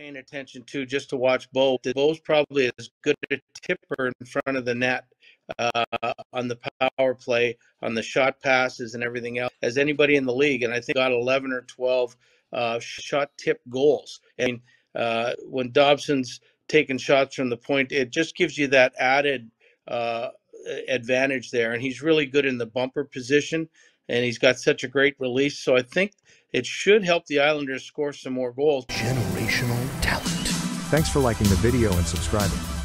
paying attention to just to watch Bo. Bo's probably as good a tipper in front of the net uh, on the power play, on the shot passes, and everything else as anybody in the league. And I think got 11 or 12 uh, shot tip goals. And uh, when Dobson's taking shots from the point, it just gives you that added uh, advantage there. And he's really good in the bumper position, and he's got such a great release. So I think it should help the Islanders score some more goals. Generational talent. Thanks for liking the video and subscribing.